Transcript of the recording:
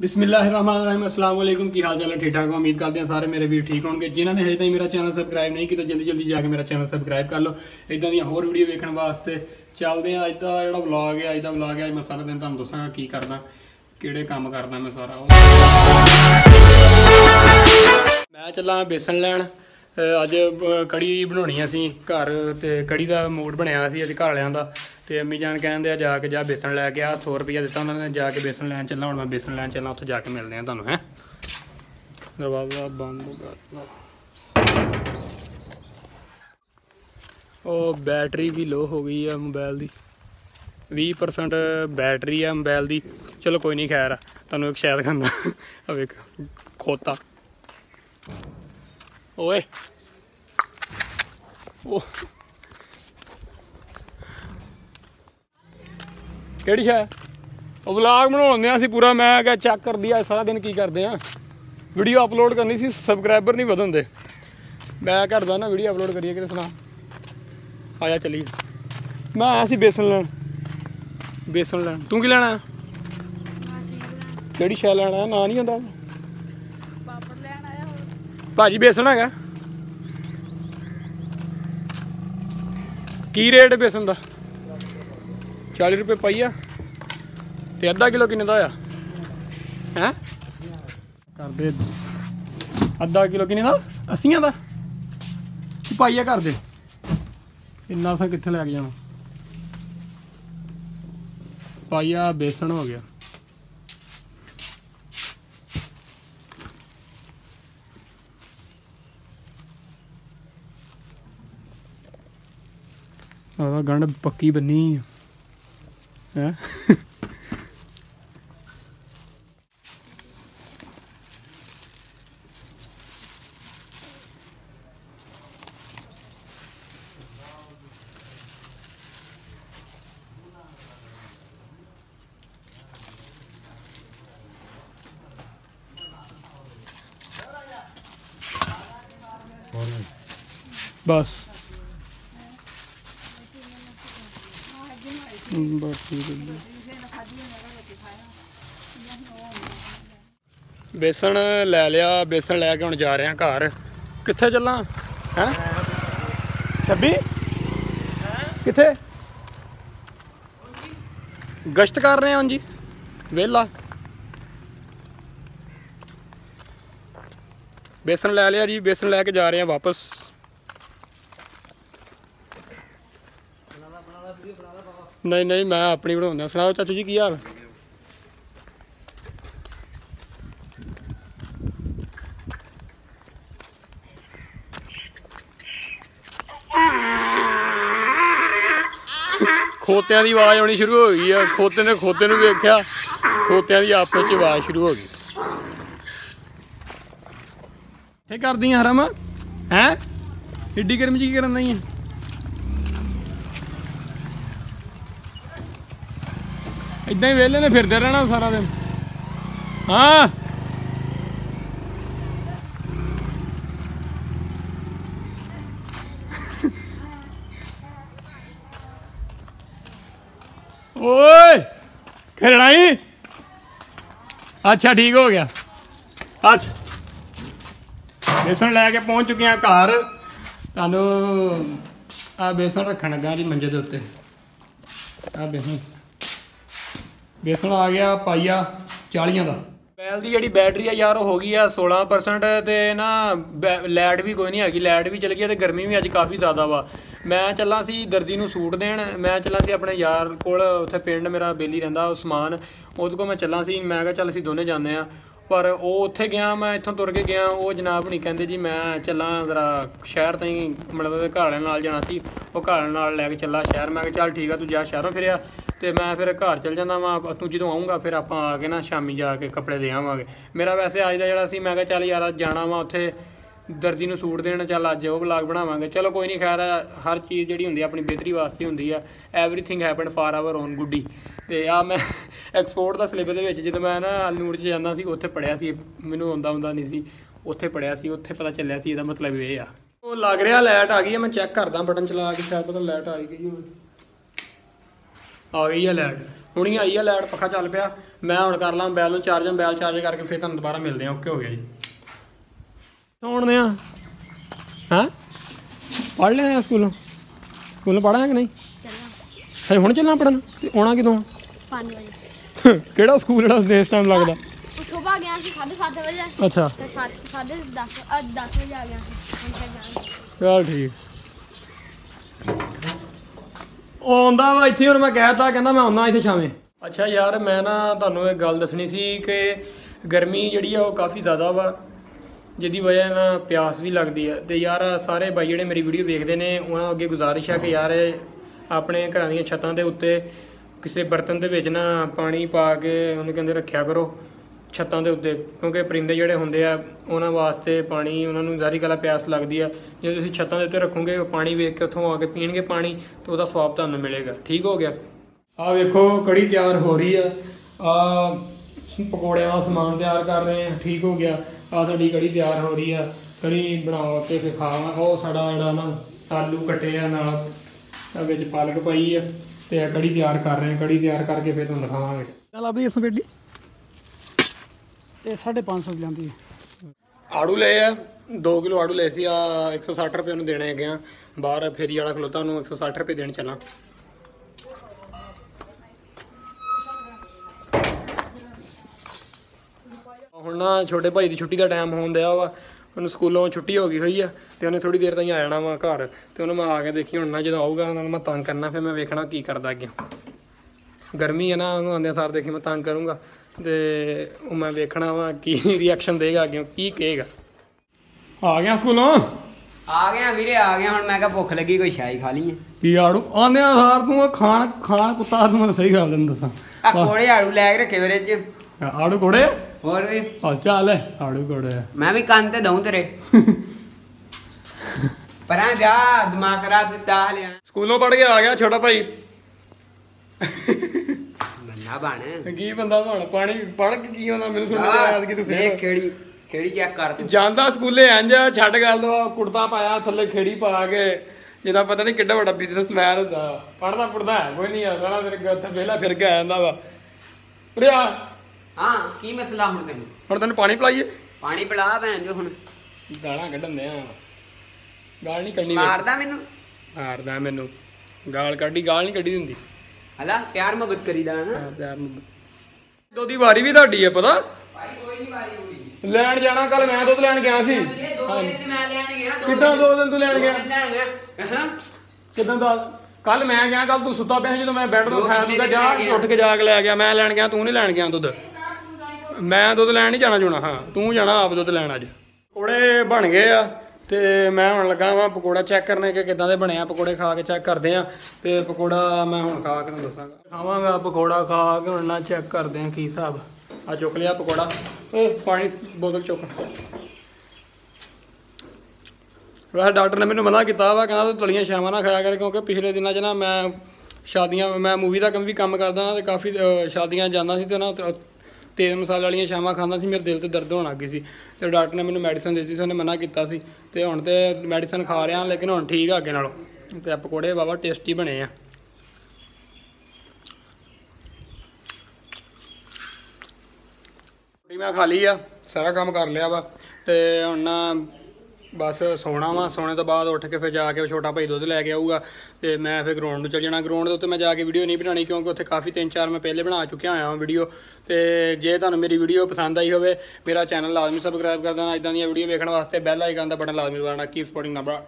ਬਿਸਮਿਲ੍ਲਾਹਿਰਰਹਿਮਾਨਿਰਰਹੀਮ ਅਸਲਾਮ ਵਾਲੇਕੁਮ ਕੀ ਹਾਲ ਚਾਲ ਹੈ? ਠੀਕ ਠਾਕ ਹੋ? ਉਮੀਦ ਕਰਦੇ ਹਾਂ ਸਾਰੇ ਮੇਰੇ ਵੀਰ ਠੀਕ ਹੋਣਗੇ। ਜਿਨ੍ਹਾਂ ਨੇ ਹਜੇ ਤਾਈਂ ਮੇਰਾ ਚੈਨਲ ਸਬਸਕ੍ਰਾਈਬ ਨਹੀਂ ਕੀਤਾ, ਜਲਦੀ ਜਲਦੀ ਜਾ ਕੇ ਮੇਰਾ ਚੈਨਲ ਸਬਸਕ੍ਰਾਈਬ ਕਰ ਲਓ। ਇਦਾਂ ਦੀਆਂ ਹੋਰ ਵੀਡੀਓ ਵੇਖਣ ਵਾਸਤੇ ਚੱਲਦੇ ਹਾਂ। ਅੱਜ ਦਾ ਜਿਹੜਾ ਵਲੌਗ ਹੈ, ਅੱਜ ਦਾ ਵਲੌਗ ਹੈ, ਅੱਜ ਮੈਂ ਸਾਰਾ ਦਿਨ ਤੁਹਾਨੂੰ ਦੱਸਾਂਗਾ ਕੀ ਕਰਦਾ, ਕਿਹੜੇ ਕੰਮ ਕਰਦਾ ਮੈਂ ਸਾਰਾ। ਉਹ ਮੈਂ ਚੱਲਾਂ ਬੇਸਣ ਲੈਣ। ਅੱਜ ਕੜੀ ਬਣਾਉਣੀ ਅਸੀਂ ਘਰ ਤੇ ਕੜੀ ਦਾ ਮੂਡ ਬਣਿਆ ਸੀ ਅੱਜ ਘਰ ਵਾਲਿਆਂ ਦਾ। ਤੇ ਅੰਮੀ ਜਾਨ ਕਹਿੰਦੇ ਆ ਜਾ ਕੇ ਜਾ ਬੇਸਣ ਲੈ ਕੇ ਆ 100 ਰੁਪਇਆ ਦਿੱਤਾ ਉਹਨਾਂ ਨੇ, ਜਾ ਕੇ ਬੇਸਣ ਲੈਣ ਚੱਲਣਾ ਹੁਣ ਮੈਂ ਬੇਸਣ ਲੈਣ ਚੱਲਾਂ, ਉੱਥੇ ਜਾ ਕੇ ਮਿਲਦੇ ਆ ਤੁਹਾਨੂੰ, ਹੈ। ਦਰਵਾਜ਼ਾ ਬੰਦ ਕਰਨਾ ਉਹ ਬੈਟਰੀ ਵੀ ਲੋ ਹੋ ਗਈ ਆ ਮੋਬਾਈਲ ਦੀ। 20% ਬੈਟਰੀ ਆ ਮੋਬਾਈਲ ਦੀ। ਚਲੋ ਕੋਈ ਨਹੀਂ, ਖੈਰ ਤੁਹਾਨੂੰ ਇੱਕ ਸ਼ਾਇਦ ਖਾਂਦਾ ਆ ਵੇਖ, ਖੋਤਾ। ਓਏ। ਉਹ ਕਿਹੜੀ ਸ਼ਾਇ ਉਹ ਵਲੌਗ ਬਣਾਉਂਦੇ ਆ ਅਸੀਂ ਪੂਰਾ ਮੈਂ ਕਿਹਾ ਚੈੱਕ ਕਰਦੀ ਆ ਸਾਰਾ ਦਿਨ ਕੀ ਕਰਦੇ ਆ। ਵੀਡੀਓ ਅਪਲੋਡ ਕਰਨੀ ਸੀ ਸਬਸਕ੍ਰਾਈਬਰ ਨਹੀਂ ਵਧਣਦੇ ਮੈਂ ਕਰਦਾ ਨਾ ਵੀਡੀਓ ਅਪਲੋਡ ਕਰੀਏ ਕਿਤੇ ਸੁਣਾ। ਆਇਆ ਚੱਲੀਏ। ਮੈਂ ਆਇਆ ਸੀ ਬੇਸਣ ਲੈਣ। ਬੇਸਣ ਲੈਣ। ਤੂੰ ਕੀ ਲੈਣਾ? ਕਿਹੜੀ ਸ਼ੈ ਲੈਣਾ? ਨਾਂ ਨਹੀਂ ਹੁੰਦਾ ਪਾਪੜ ਲੈਣ ਆਇਆ ਹੋਰ ਭਾਜੀ ਬੇਸਣ ਹੈਗਾ। ਕੀ ਰੇਟ ਬੇਸਣ ਦਾ? 40 ਰੁਪਏ ਪਾਈਆ ਤੇ ਅੱਧਾ ਕਿਲੋ ਕਿੰਨੇ ਦਾ ਹੋਇਆ? ਹੈ? ਕਰਦੇ। ਅੱਧਾ ਕਿਲੋ ਕਿੰਨੇ ਦਾ? 80 ਦਾ। ਕੀ ਪਾਈਆ ਕਰਦੇ ਇੰਨਾ ਸਾ ਕਿੱਥੇ ਲੈ ਕੇ ਜਾਣਾ? ਪਾਈਆ ਬੇਸਣ ਹੋ ਗਿਆ। ਆਹ ਗੰਢ ਪੱਕੀ ਬੰਨੀ ਹੈ? ਬਸ। ਹਮ, ਬਸ ਠੀਕ ਬੇਸਣ ਲੈ ਲਿਆ ਬੇਸਣ ਲੈ ਕੇ ਹੁਣ ਜਾ ਰਹੇ ਹਾਂ ਘਰ। ਕਿੱਥੇ ਚੱਲਾਂ? ਹੈ? ਛੱਬੀ? ਕਿੱਥੇ? ਗਸ਼ਤ ਕਰ ਰਹੇ ਹਾਂ ਜੀ। ਵੇਲਾ ਬੇਸਣ ਲੈ ਲਿਆ ਜੀ ਬੇਸਣ ਲੈ ਕੇ ਜਾ ਰਹੇ ਹਾਂ ਵਾਪਸ। ਨਹੀਂ ਨਹੀਂ, ਮੈਂ ਆਪਣੀ ਬਣਾਉਂਦਾ। ਸੁਣਾਓ ਚਾਚੂ ਜੀ, ਕੀ ਹਾਲ? ਖੋਤਿਆਂ ਦੀ ਆਵਾਜ਼ ਆਉਣੀ ਸ਼ੁਰੂ ਹੋ ਗਈ ਆ। ਖੋਤੇ ਨੇ ਖੋਤੇ ਨੂੰ ਵੇਖਿਆ। ਖੋਤਿਆਂ ਦੀ ਆਪਸ ਵਿੱਚ ਆਵਾਜ਼ ਸ਼ੁਰੂ ਹੋ ਗਈ। ਕੀ ਕਰਦੀ ਆ ਹਰਮ? ਹੈ? ਏਡੀ ਗਰਮੀ ਚ ਕੀ ਕਰਨ ਨਹੀਂ ਹੈ ਇਦਾਂ ਹੀ ਵਿਹਲੇ ਨੇ, ਫਿਰਦੇ ਰਹਿਣਾ ਸਾਰਾ ਦਿਨ। ਹਾਂ। ਓਏ, ਖੇਡਣਾ ਅੱਛਾ, ਠੀਕ ਹੋ ਗਿਆ। ਅੱਛਾ। ਬੇਸਣ ਲੈ ਕੇ ਪਹੁੰਚ ਚੁੱਕੇ ਆ ਘਰ। ਤੁਹਾਨੂੰ ਆ ਬੇਸਣ ਰੱਖਣ ਲੱਗਾ ਜੀ ਮੰਜੇ ਦੇ ਉੱਤੇ। ਆ ਬੇਸਣ। ਬੇਸਣ ਆ ਗਿਆ ਪਾਈਆ 40 ਦਾ। ਬੈਲ ਦੀ ਜਿਹੜੀ ਬੈਟਰੀ ਆ ਯਾਰ, ਉਹ ਹੋ ਗਈ ਆ 16% ਤੇ ਨਾ ਲਾਈਟ ਵੀ ਕੋਈ ਨਹੀਂ ਹੈਗੀ, ਲਾਈਟ ਵੀ ਚਲ ਗਈ ਆ ਤੇ ਗਰਮੀ ਵੀ ਅੱਜ ਕਾਫੀ ਜ਼ਿਆਦਾ ਵਾ। ਮੈਂ ਚੱਲਾਂ ਸੀ ਦਰਜੀ ਨੂੰ ਸੂਟ ਦੇਣ, ਮੈਂ ਚੱਲਾਂ ਸੀ ਆਪਣੇ ਯਾਰ ਕੋਲ, ਉੱਥੇ ਪਿੰਡ ਮੇਰਾ ਬੇਲੀ ਰਹਿੰਦਾ, ਉਹ ਸਮਾਨ। ਉਹਦੇ ਕੋਲ ਮੈਂ ਚੱਲਾਂ ਸੀ, ਮੈਂ ਕਿਹਾ ਚੱਲ ਅਸੀਂ ਦੋਨੇ ਜਾਂਦੇ ਆ ਪਰ ਉਹ ਉੱਥੇ ਗਿਆ, ਮੈਂ ਇੱਥੋਂ ਤੁਰ ਕੇ ਗਿਆ, ਉਹ ਜਨਾਬ ਨਹੀਂ ਕਹਿੰਦੇ ਜੀ, ਮੈਂ ਚੱਲਾਂ ਜ਼ਰਾ ਸ਼ਹਿਰ ਤਾਈਂ, ਮਤਲਬ ਉਹਦੇ ਘਰ ਵਾਲਿਆਂ ਨਾਲ ਜਾਣਾ ਸੀ। ਉਹ ਘਰ ਵਾਲਿਆਂ ਨਾਲ ਲੈ ਕੇ ਚੱਲਾ ਸ਼ਹਿਰ, ਮੈਂ ਕਿਹਾ ਚੱਲ ਠੀਕ ਆ, ਤੂੰ ਜਾ ਸ਼ਹਿਰੋਂ ਫਿਰਿਆ। ਤੇ ਮੈਂ ਫਿਰ ਘਰ ਚਲ ਜਾਂਦਾ ਵਾਂ ਤੂੰ ਜਦੋਂ ਆਉਂਗਾ ਫਿਰ ਆਪਾਂ ਆ ਕੇ ਨਾ ਸ਼ਾਮੀ ਜਾ ਕੇ ਕੱਪੜੇ ਦੇ ਆਵਾਂਗੇ। ਮੇਰਾ ਵੈਸੇ ਅੱਜ ਦਾ ਜਿਹੜਾ ਸੀ, ਮੈਂ ਕਿਹਾ ਚੱਲ ਯਾਰ ਅੱਜ ਜਾਣਾ ਵਾ ਉੱਥੇ, ਦਰਜੀ ਨੂੰ ਸੂਟ ਦੇਣ, ਚੱਲ ਅੱਜ ਉਹ ਵਲੌਗ ਬਣਾਵਾਂਗੇ। ਚਲੋ ਕੋਈ ਨਹੀਂ ਖੈਰ, ਹਰ ਚੀਜ਼ ਜਿਹੜੀ ਹੁੰਦੀ ਆ, ਆਪਣੀ ਬਿਹਤਰੀ ਵਾਸਤੇ ਹੁੰਦੀ ਆ। Everything happen for our own ਗੁੱਡੀ ਤੇ ਆ ਮੈਂ ਐਕਸਪੋਰਟ ਦਾ ਸਿਲੇਬਸ ਦੇ ਵਿੱਚ ਜਦੋਂ ਮੈਂ ਨਾ ਅਲਨੂਰ 'ਚ ਜਾਂਦਾ ਸੀ, ਉੱਥੇ ਪੜਿਆ ਸੀ, ਮੈਨੂੰ ਆਉਂਦਾ ਹੁੰਦਾ ਨਹੀਂ ਸੀ। ਉੱਥੇ ਪੜਿਆ ਸੀ, ਉੱਥੇ ਪਤਾ ਚੱਲਿਆ ਸੀ ਇਹਦਾ ਮਤਲਬ ਇਹ ਆ। ਉਹ ਲੱਗ ਰਿਹਾ ਲਾਈਟ ਆ ਗਈ ਆ, ਮੈਂ ਚੈੱਕ ਕਰਦਾ ਬਟਨ ਚਲਾ ਕੇ, ਸ਼ਾਇਦ ਪਤਾ ਲਾਈਟ ਆ ਗਈ ਹੋਵੇ। ਆ ਗਈ ਆ ਲਾਈਟ ਹੁਣੀ ਆਈ ਆ ਲਾਈਟ ਪੱਖਾ ਚੱਲ ਪਿਆ। ਮੈਂ ਹੁਣ ਕਰ ਲਾਂ ਮੋਬਾਈਲ ਨੂੰ ਚਾਰਜ ਮੋਬਾਈਲ ਚਾਰਜ ਕਰਕੇ ਫਿਰ ਤੁਹਾਨੂੰ ਦੁਬਾਰਾ ਮਿਲਦੇ ਆ ਓਕੇ ਹੋ ਗਿਆ ਜੀ। ਸੌਣਦੇ ਆ। ਹਾਂ? ਪੜ੍ਹ ਲਿਆ ਸਕੂਲੋਂ? ਸਕੂਲੋਂ ਪੜ੍ਹਿਆ ਕਿ ਨਹੀਂ? ਚੱਲਾਂ ਹਜੇ ਹੁਣ ਚੱਲਾਂ ਪੜਨ ਤੇ ਆਉਣਾ ਕਿਦੋਂ? 5 ਵਜੇ। ਕਿਹੜਾ ਸਕੂਲ ਜਿਹੜਾ ਇਸ ਟਾਈਮ ਲੱਗਦਾ? ਉਹ ਸੁਬਾ ਗਿਆ ਸੀ 7:30 ਵਜੇ। ਅੱਛਾ। ਤੇ 7:30 ਅੱਜ 10 ਵਜੇ ਆ ਗਿਆ ਸੀ। ਚਲ ਠੀਕ। ਆਉਂਦਾ ਵਾ ਇੱਥੇ ਹੁਣ ਮੈਂ ਕਹਿਤਾ, ਕਹਿੰਦਾ ਮੈਂ ਆਉਣਾ ਇੱਥੇ ਸ਼ਾਮੇ ਅੱਛਾ ਯਾਰ, ਮੈਂ ਨਾ ਤੁਹਾਨੂੰ ਇਹ ਗੱਲ ਦੱਸਣੀ ਸੀ ਕਿ ਗਰਮੀ ਜਿਹੜੀ ਆ ਉਹ ਕਾਫੀ ਜ਼ਿਆਦਾ ਵਾ, ਜਿਹਦੀ ਵਜ੍ਹਾ ਨਾਲ ਪਿਆਸ ਵੀ ਲੱਗਦੀ ਆ। ਤੇ ਯਾਰ, ਸਾਰੇ ਬਾਈ ਜਿਹੜੇ ਮੇਰੀ ਵੀਡੀਓ ਵੇਖਦੇ ਨੇ, ਉਹਨਾਂ ਅੱਗੇ ਗੁਜ਼ਾਰਿਸ਼ ਆ ਕਿ ਯਾਰ, ਆਪਣੇ ਘਰਾਂ ਦੀਆਂ ਛੱਤਾਂ ਦੇ ਉੱਤੇ ਕਿਸੇ ਬਰਤਨ ਦੇ ਵਿੱਚ ਨਾ ਪਾਣੀ ਪਾ ਕੇ ਉਹਨੂੰ ਕਹਿੰਦੇ ਰੱਖਿਆ ਕਰੋ। ਛੱਤਾਂ ਦੇ ਉੱਤੇ ਕਿਉਂਕਿ ਪਰਿੰਦੇ ਜਿਹੜੇ ਹੁੰਦੇ ਆ ਉਹਨਾਂ ਵਾਸਤੇ ਪਾਣੀ ਉਹਨਾਂ ਨੂੰ ਜ਼ਾਰੀ ਕਲਾ ਪਿਆਸ ਲੱਗਦੀ ਆ। ਜੇ ਤੁਸੀਂ ਛੱਤਾਂ ਦੇ ਉੱਤੇ ਰੱਖੋਗੇ ਉਹ ਪਾਣੀ ਵੇਖ ਕੇ ਉੱਥੋਂ ਆ ਕੇ ਪੀਣਗੇ ਪਾਣੀ ਤੇ ਉਹਦਾ ਸਵਾਦ ਤੁਹਾਨੂੰ ਮਿਲੇਗਾ। ਠੀਕ ਹੋ ਗਿਆ? ਆ ਵੇਖੋ ਕੜੀ ਤਿਆਰ ਹੋ ਰਹੀ ਆ। ਆ ਪਕੌੜਿਆਂ ਦਾ ਸਮਾਨ ਤਿਆਰ ਕਰ ਰਹੇ ਆ। ਠੀਕ ਹੋ ਗਿਆ। ਆ ਸਾਡੀ ਕੜੀ ਤਿਆਰ ਹੋ ਰਹੀ ਆ। ਕੜੀ ਬਣਾ ਕੇ ਫਿਰ ਖਾਵਾਂ ਉਹ ਸਾਡਾ ਜਿਹੜਾ ਨਾ ਆਲੂ ਕੱਟੇ ਆ ਨਾਲ ਆ ਵਿੱਚ ਪਾਲਕ ਪਾਈ ਆ ਤੇ ਕੜੀ ਤਿਆਰ ਕਰ ਰਹੇ ਆ। ਕੜੀ ਤਿਆਰ ਕਰਕੇ ਫਿਰ ਤੁਹਾਨੂੰ ਦਿਖਾਵਾਂਗੇ। ਚੱਲ ਆਪਣੀ ਇਥੋਂ ਬੇਟੀ ਇਹ 550 ਦੀ ਜਾਂਦੀ ਹੈ। ਆੜੂ ਲਏ ਆ 2 ਕਿਲੋ ਆੜੂ ਲਏ ਸੀ, ਆ 160 ਰੁਪਏ ਨੂੰ ਦੇਣੇ ਹੈਗੇ ਆ। ਬਾਹਰ ਫੇਰੀ ਵਾਲਾ ਖਲੋਤਾ ਨੂੰ 160 ਰੁਪਏ ਦੇਣ ਚੱਲਾਂ। ਹੁਣ ਨਾ ਛੋਟੇ ਭਾਈ ਦੀ ਛੁੱਟੀ ਦਾ ਟਾਈਮ ਹੋਣ ਦਿਆ ਵਾ। ਉਹਨੂੰ ਸਕੂਲੋਂ ਛੁੱਟੀ ਹੋ ਗਈ ਹੋਈ ਆ, ਤੇ ਉਹਨੇ ਥੋੜੀ ਦੇਰ ਤਾਈਂ ਆ ਜਾਣਾ ਵਾ ਘਰ। ਤੇ ਉਹਨੂੰ ਮੈਂ ਆ ਕੇ ਦੇਖੀ, ਹੁਣ ਨਾ ਜਦੋਂ ਆਊਗਾ, ਉਹਨਾਂ ਨੂੰ ਮੈਂ ਤੰਗ ਕਰਨਾ, ਫਿਰ ਮੈਂ ਵੇਖਣਾ ਕੀ ਕਰਦਾ ਅੱਗੇ। ਗਰਮੀ ਹੈ ਨਾ, ਉਹਨੂੰ ਆਂਦੇ ਸਾਰ ਦੇਖੀ, ਮੈਂ ਤੰਗ ਕਰੂੰਗਾ। ਤੇ ਉਹ ਮੈਂ ਵੇਖਣਾ ਵਾ ਕੀ ਰਿਐਕਸ਼ਨ ਦੇਗਾ ਅੱਗੇ ਕੀ ਕਹੇਗਾ। ਆ ਗਿਆ ਸਕੂਲੋਂ? ਆ ਗਿਆ ਵੀਰੇ ਆ ਗਿਆ ਹੁਣ ਮੈਂ ਕਿਹਾ ਭੁੱਖ ਲੱਗੀ ਕੋਈ ਸ਼ਾਈ ਖਾ ਲਈਏ। ਕੀ ਆੜੂ? ਆਂਦੇ ਆ ਸਾਰ ਤੂੰ ਖਾਣ ਖਾਣ ਕੁੱਤਾ ਤੂੰ ਸਹੀ ਗੱਲ ਤੈਨੂੰ ਦੱਸਾਂ। ਆ ਕੋੜੇ ਆੜੂ ਲੈ ਕੇ ਰੱਖੇ ਵੀਰੇ ਚ ਆੜੂ ਕੋੜੇ? ਹੋਰ ਵੀ। ਆ ਚੱਲ ਆੜੂ ਕੋੜੇ। ਮੈਂ ਵੀ ਕੰਨ ਤੇ ਦਊਂ ਤੇਰੇ। ਪਰਾਂ ਜਾ ਦਿਮਾਗ ਖਰਾਬ ਕੀਤਾ ਹਲਿਆ ਸਕੂਲੋਂ ਪੜ ਕੇ ਆ ਗਿਆ ਛੋਟਾ ਭਾਈ। ਬੰਦਾ ਬਣ। ਕੀ ਬੰਦਾ ਹੁਣ ਪਾਣੀ ਪੜ ਕੇ ਕੀ ਹੁੰਦਾ ਮੈਨੂੰ ਸੁਣ ਕੇ ਯਾਦ ਕਿ ਤੂੰ ਫੇਰ ਕਿਹੜੀ ਕਿਹੜੀ ਚੈੱਕ ਕਰ ਤੂੰ। ਜਾਂਦਾ ਸਕੂਲੇ ਇੰਜ ਛੱਡ ਗੱਲ ਦੋ ਕੁੜਤਾ ਪਾਇਆ ਥੱਲੇ ਖੇੜੀ ਪਾ ਕੇ। ਜਿਹਦਾ ਪਤਾ ਨਹੀਂ ਕਿੱਡਾ ਵੱਡਾ ਬਿਜ਼ਨਸਮੈਨ ਹੁੰਦਾ। ਪੜਦਾ ਪੜਦਾ ਕੋਈ ਨਹੀਂ ਆ ਸਾਰਾ ਤੇਰੇ ਉੱਥੇ ਵਿਹਲਾ ਫਿਰ ਕੇ ਆ ਜਾਂਦਾ ਵਾ। ਉਰੇ ਆ। ਹਾਂ ਕੀ ਮਸਲਾ ਹੁਣ ਤੈਨੂੰ? ਹੁਣ ਤੈਨੂੰ ਪਾਣੀ ਪਿਲਾਈਏ। ਪਾਣੀ ਪਿਲਾ ਭੈਣ ਜੋ ਹੁਣ। ਗਾਲਾਂ ਕੱਢਣ ਦੇ ਆ। ਗਾਲ ਨਹੀਂ ਕੱਢਣੀ। ਮਾਰਦਾ ਮੈਨੂੰ? ਮਾਰਦਾ ਮੈਨੂੰ। ਗਾਲ ਕੱਢੀ ਗਾਲ ਨਹੀਂ ਕੱਢੀ ਹੁੰਦੀ ਹਲਾ ਪਿਆਰ ਮੁਹੱਬਤ ਕਰੀਦਾ ਨਾ ਪਿਆਰ ਨੂੰ ਦੁੱਧ ਦੀ ਵਾਰੀ ਵੀ ਤੁਹਾਡੀ ਹੈ ਪਤਾ? ਭਾਈ ਕੋਈ ਨਹੀਂ ਵਾਰੀ ਹੋਈ ਲੈਣ ਜਾਣਾ ਕੱਲ ਮੈਂ ਦੁੱਧ ਲੈਣ ਗਿਆ ਸੀ। ਦੋ ਦਿਨ ਤੇ ਮੈਂ ਲੈਣ ਗਿਆ ਦੋ ਕਿੱਦਾਂ ਦੋ ਦਿਨ ਤੂੰ ਲੈਣ ਗਿਆ? ਲੈਣ ਗਿਆ। ਹਾਂ। ਕਿਦਾਂ ਦਾ? ਕੱਲ ਮੈਂ ਗਿਆ ਕੱਲ ਤੂੰ ਸੁੱਤਾ ਪਿਆ ਜਦੋਂ ਮੈਂ ਬੈੱਡ ਤੋਂ ਦੋ ਪਿਛਲੇ ਤੂੰ ਜਾ। ਉੱਠ ਕੇ ਜਾ ਕੇ ਲੈ ਗਿਆ ਮੈਂ ਲੈਣ ਗਿਆ ਤੂੰ ਨਹੀਂ ਲੈਣ ਗਿਆ ਦੁੱਧ। ਮੈਂ ਦੁੱਧ ਲੈਣ ਨਹੀਂ ਜਾਣਾ ਜੁਣਾ ਹਾਂ। ਤੂੰ ਜਾਣਾ ਆਪ ਦੁੱਧ ਲੈਣ ਅੱਜ। ਪਕੌੜੇ ਬਣ ਗਏ ਆ। ਤੇ ਮੈਂ ਹੁਣ ਲੱਗਾ ਵਾਂ ਪਕੌੜਾ ਚੈੱਕ ਕਰਨੇ ਕਿ ਕਿਦਾਂ ਦੇ ਬਣੇ ਆ, ਪਕੌੜੇ ਖਾ ਕੇ ਚੈੱਕ ਕਰਦੇ ਆ ਤੇ ਪਕੌੜਾ ਮੈਂ ਹੁਣ ਖਾ ਕੇ ਤੁਹਾਨੂੰ ਦੱਸਾਂਗਾ। ਖਾਵਾਂਗਾ ਪਕੌੜਾ, ਖਾ ਕੇ ਹੁਣ ਨਾ ਚੈੱਕ ਕਰਦੇ ਆ ਕੀ ਹਿਸਾਬ ਆ। ਚੁੱਕ ਲਿਆ ਪਕੌੜਾ ਏ ਪਾਣੀ ਬੋਤਲ ਚੁੱਕ। ਵੈਸੇ ਡਾਕਟਰ ਨੇ ਮੈਨੂੰ ਮਨਾ ਕੀਤਾ ਵਾ, ਕਹਿੰਦਾ ਤੂੰ ਤਲੀਆਂ ਸ਼ਾਵਾਂ ਨਾ ਖਾਇਆ ਕਰ ਕਿਉਂਕਿ ਪਿਛਲੇ ਦਿਨਾਂ 'ਚ ਨਾ ਮੈਂ ਸ਼ਾਦੀਆਂ, ਮੈਂ ਮੂਵੀ ਦਾ ਕੰਮ ਵੀ ਕੰਮ ਕਰਦਾ ਨਾ ਤੇ ਕਾਫੀ ਸ਼ਾਦੀਆਂ ਜਾਂਦਾ ਸੀ ਤੇ ਨਾ ਤੇਲ ਮਸਾਲੇ ਵਾਲੀਆਂ ਸ਼ਾਵਾਂ ਖਾਂਦਾ ਸੀ, ਮੇਰੇ ਦਿਲ ਤੇ ਦਰਦ ਹੋਣ ਲੱਗ ਗਈ ਸੀ। ਤੇ ਡਾਕਟਰ ਨੇ ਮੈਨੂੰ ਮੈਡੀਸਨ ਦਿੱਤੀ ਸੀ, ਉਹਨੇ ਮਨਾ ਕੀਤਾ ਸੀ। ਤੇ ਹੁਣ ਤੇ ਮੈਡੀਸਨ ਖਾ ਰਿਹਾ, ਲੇਕਿਨ ਹੁਣ ਠੀਕ ਆ ਅੱਗੇ ਨਾਲੋਂ। ਤੇ ਪਕੌੜੇ ਬਾਬਾ ਟੇਸਟੀ ਬਣੇ ਆ। ਰੋਟੀ ਮੈਂ ਖਾ ਲਈ ਆ, ਸਾਰਾ ਕੰਮ ਕਰ ਲਿਆ ਵਾ। ਤੇ ਹੁਣ ਨਾ ਬਸ ਸੌਣਾ ਵਾ, ਸੌਣੇ ਤੋਂ ਬਾਅਦ ਉੱਠ ਕੇ ਫਿਰ ਜਾ ਕੇ ਛੋਟਾ ਭਾਈ ਦੁੱਧ ਲੈ ਕੇ ਆਊਗਾ ਤੇ ਮੈਂ ਫਿਰ ਗਰਾਊਂਡ ਨੂੰ ਚੱਲ ਜਾਣਾ। ਗਰਾਊਂਡ ਦੇ ਉੱਤੇ ਮੈਂ ਜਾ ਕੇ ਵੀਡੀਓ ਨਹੀਂ ਬਣਾਣੀ ਕਿਉਂਕਿ ਉੱਥੇ ਕਾਫੀ ਤਿੰਨ ਚਾਰ ਮੈਂ ਪਹਿਲੇ ਬਣਾ ਚੁੱਕਿਆ ਹੋਇਆ ਹਾਂ ਵੀਡੀਓ ਤੇ ਜੇ ਤੁਹਾਨੂੰ ਮੇਰੀ ਵੀਡੀਓ ਪਸੰਦ ਆਈ ਹੋਵੇ, ਮੇਰਾ ਚੈਨਲ ਲਾਜ਼ਮੀ ਸਬਸਕ੍ਰਾਈਬ ਕਰ ਦੇਣਾ। ਇਦਾਂ ਦੀਆਂ ਵੀਡੀਓ ਵੇਖਣ ਵਾਸਤੇ ਬੈਲ ਆਈਕਨ ਦਾ ਬਟਨ ਲਾਜ਼ਮੀ ਦਬਾਉਣਾ। Keep supporting number